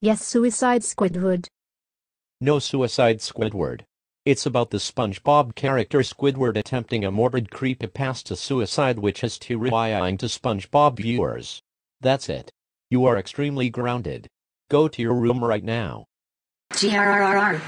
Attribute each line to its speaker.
Speaker 1: Yes, Suicide Squidward.
Speaker 2: No Suicide Squidward. It's about the SpongeBob character Squidward attempting a morbid creepypasta suicide which is terrifying to SpongeBob viewers. That's it. You are extremely grounded. Go to your room right now.
Speaker 3: GRRRR.